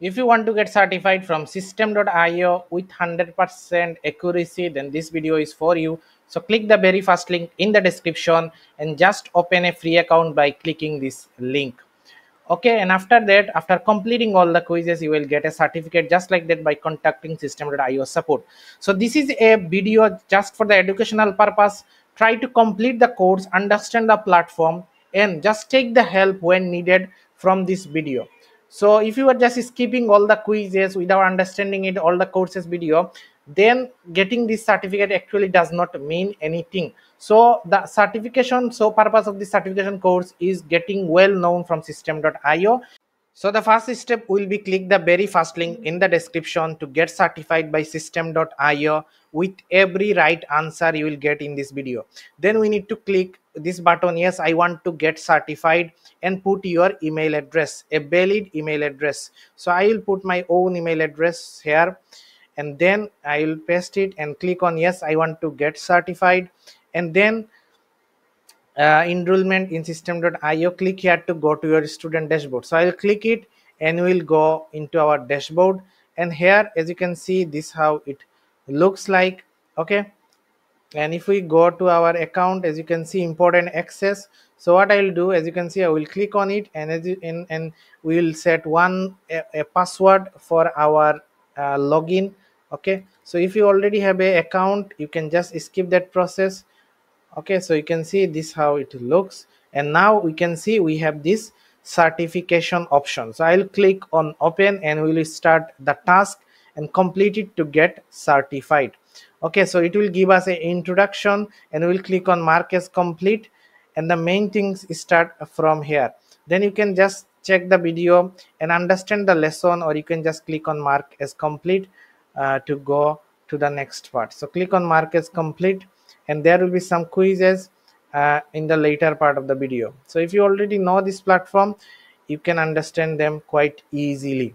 If you want to get certified from systeme.io with 100% accuracy, then this video is for you. So click the very first link in the description and just open a free account by clicking this link. Okay, and after that, after completing all the quizzes, you will get a certificate just like that by contacting systeme.io support. So this is a video just for the educational purpose. Try to complete the course, understand the platform, and just take the help when needed from this video so if you are just skipping all the quizzes without understanding it all the courses video then getting this certificate actually does not mean anything. So the certification so purpose of this certification course is getting well known from systeme.io so the first step will be click the very first link in the description to get certified by systeme.io with every right answer you will get in this video. Then we need to click this button yes I want to get certified and put your email address a valid email address. So I will put my own email address here and then I will paste it and click on yes I want to get certified and then uh, enrollment in systeme.io click here to go to your student dashboard. So i'll click it and we'll go into our dashboard. And here as you can see this how it looks like okay? And if we go to our account as you can see important access. So what i'll do as you can see i will click on it and as you, and, and we will set one a, a password for our uh, login okay? So if you already have a account you can just skip that process okay so you can see this how it looks. And now we can see we have this certification option. So i'll click on open and we will start the task and complete it to get certified. Okay so it will give us an introduction and we'll click on mark as complete. And the main things start from here. Then you can just check the video and understand the lesson or you can just click on mark as complete uh, to go to the next part. So click on mark as complete and there will be some quizzes uh, in the later part of the video. So if you already know this platform you can understand them quite easily.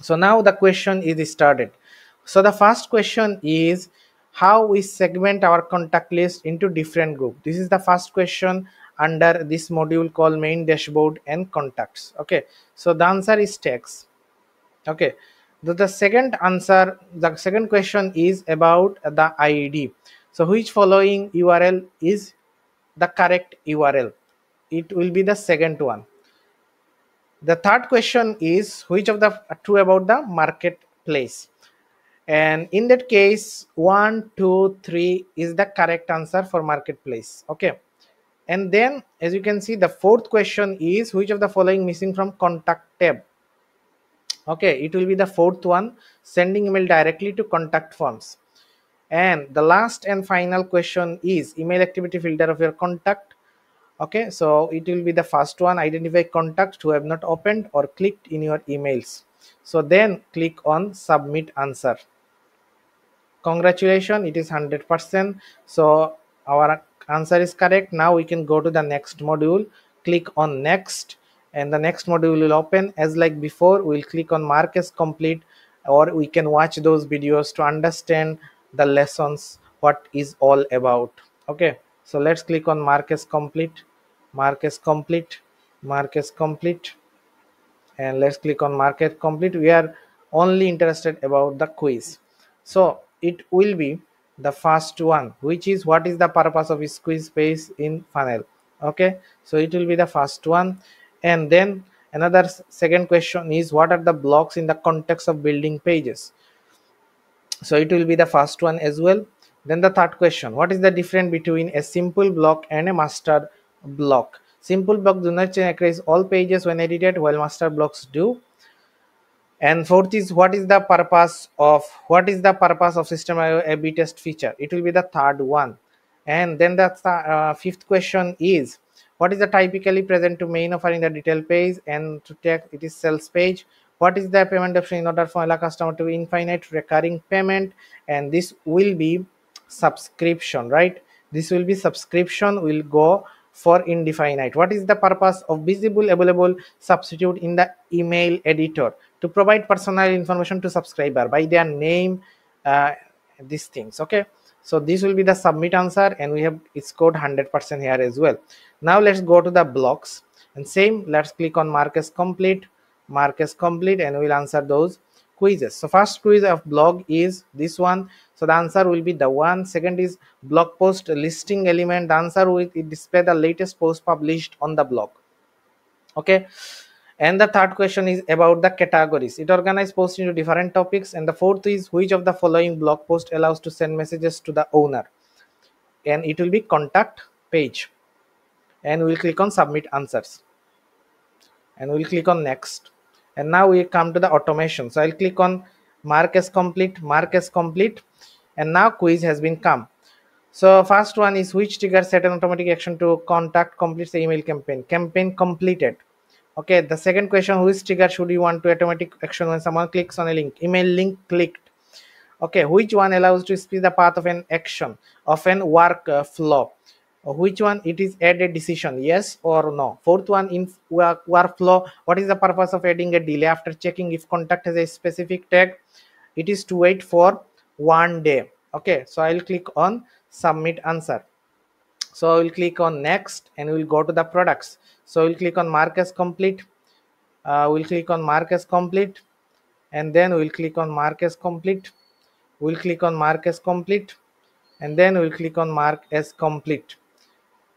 So now the question is started. So the first question is how we segment our contact list into different group? This is the first question under this module called main dashboard and contacts. Okay. So the answer is text. Okay. The, the second answer the second question is about the id so which following url is the correct url it will be the second one. The third question is which of the uh, true about the marketplace? And in that case one two three is the correct answer for marketplace. Okay. And then as you can see the fourth question is which of the following missing from contact tab? Okay. It will be the fourth one sending email directly to contact forms and the last and final question is email activity filter of your contact. Okay so it will be the first one. Identify contacts who have not opened or clicked in your emails. So then click on submit answer. Congratulations it is 100 percent. So our answer is correct. Now we can go to the next module. Click on next and the next module will open. As like before we'll click on mark as complete or we can watch those videos to understand the lessons what is all about. Okay so let's click on mark as complete mark as complete mark as complete and let's click on mark as complete. We are only interested about the quiz. So it will be the first one which is what is the purpose of squeeze space in funnel. Okay so it will be the first one. And then another second question is what are the blocks in the context of building pages so it will be the first one as well. Then the third question what is the difference between a simple block and a master block? Simple block do not change all pages when edited while master blocks do. And fourth is what is the purpose of what is the purpose of system a b test feature? It will be the third one. And then the uh, fifth question is what is the typically present to main offer in the detail page? And to take it is sales page what is the payment option in order for a customer to infinite recurring payment? And this will be subscription right? This will be subscription will go for indefinite. What is the purpose of visible available substitute in the email editor? To provide personal information to subscriber by their name uh, these things okay? So this will be the submit answer and we have it's code 100 percent here as well. Now let's go to the blocks. And same let's click on mark as complete mark as complete and we'll answer those quizzes. So first quiz of blog is this one. So the answer will be the one. Second is blog post listing element. The answer will display the latest post published on the blog. Okay? And the third question is about the categories. It organizes posts into different topics. And the fourth is which of the following blog post allows to send messages to the owner? And it will be contact page. And we'll click on submit answers. And we'll click on next and now we come to the automation. So i'll click on mark as complete mark as complete. And now quiz has been come. So first one is which trigger set an automatic action to contact completes the email campaign? Campaign completed. Okay the second question which trigger should you want to automatic action when someone clicks on a link? Email link clicked. Okay which one allows to speed the path of an action of an work flow which one it is add a decision yes or no? Fourth one in work, workflow what is the purpose of adding a delay? After checking if contact has a specific tag it is to wait for one day. Okay so i'll click on submit answer. So i will click on next and we'll go to the products. So we'll click on mark as complete. Uh, we'll click on mark as complete. And then we'll click on mark as complete. We'll click on mark as complete. And then we'll click on mark as complete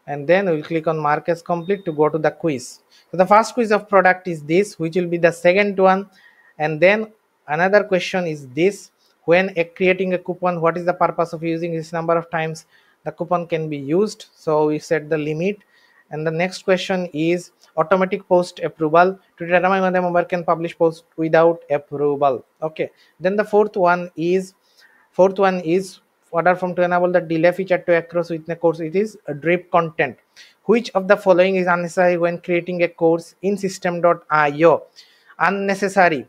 and then we'll click on mark as complete to go to the quiz. So the first quiz of product is this which will be the second one. And then another question is this. When a creating a coupon what is the purpose of using this number of times the coupon can be used? So we set the limit. And the next question is automatic post approval. To determine whether member can publish post without approval. Okay. Then the fourth one is fourth one is order from to enable the delay feature to across within a course it is drip content. Which of the following is unnecessary when creating a course in systeme.io unnecessary.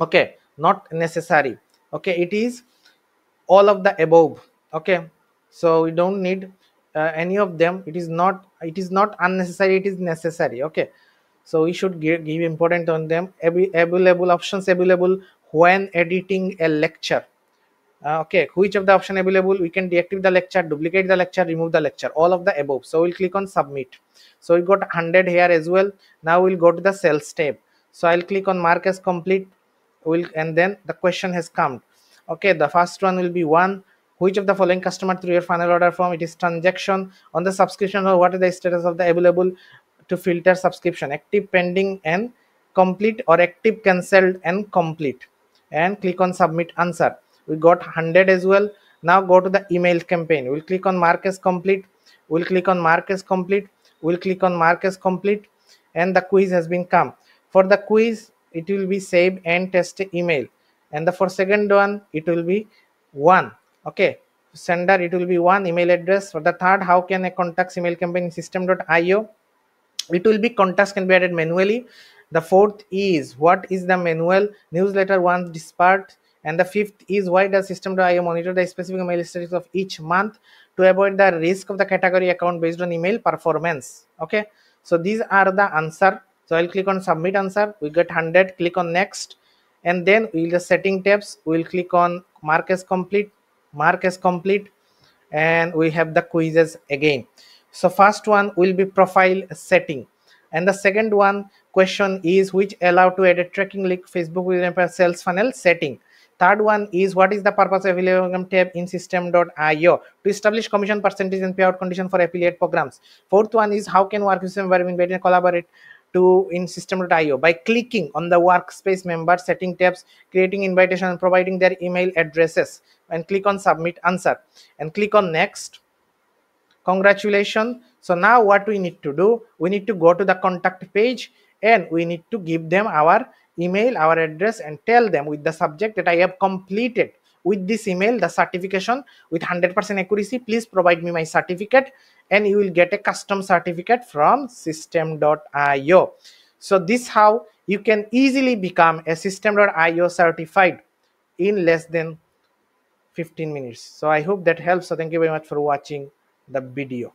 Okay not necessary. Okay it is all of the above. Okay so we don't need uh, any of them. It is not it is not unnecessary it is necessary. Okay so we should give, give important on them. Available options available when editing a lecture uh, okay which of the option available? We can deactivate the lecture duplicate the lecture remove the lecture. All of the above. So we'll click on submit. So we got 100 here as well. Now we'll go to the sales tab. So i'll click on mark as complete. Will and then the question has come. Okay the first one will be one. Which of the following customer through your final order form? It is transaction. On the subscription or what is the status of the available to filter subscription? Active pending and complete or active cancelled and complete. And click on submit answer we got 100 as well. Now go to the email campaign. We'll click on mark as complete. We'll click on mark as complete. We'll click on mark as complete. And the quiz has been come. For the quiz it will be save and test email. And the for second one it will be one. Okay. Sender it will be one. Email address. For the third how can a contacts email campaign systeme.io it will be contacts can be added manually. The fourth is what is the manual? Newsletter once dispersed and the fifth is why does systeme.io monitor the specific email status of each month? To avoid the risk of the category account based on email performance. Okay? So these are the answer. So i'll click on submit answer. We get 100 click on next. And then we'll just setting tabs. We'll click on mark as complete mark as complete. And we have the quizzes again. So first one will be profile setting. And the second one question is which allow to add a tracking link facebook a sales funnel setting third one is what is the purpose of affiliate tab in systeme.io to establish commission percentage and payout condition for affiliate programs. Fourth one is how can work system and collaborate to in systeme.io by clicking on the workspace member setting tabs creating invitation and providing their email addresses. And click on submit answer. And click on next. Congratulations. So now what we need to do? We need to go to the contact page and we need to give them our email our address and tell them with the subject that i have completed. With this email the certification with 100% accuracy please provide me my certificate and you will get a custom certificate from systeme.io so this how you can easily become a systeme.io certified in less than 15 minutes. So i hope that helps. So thank you very much for watching the video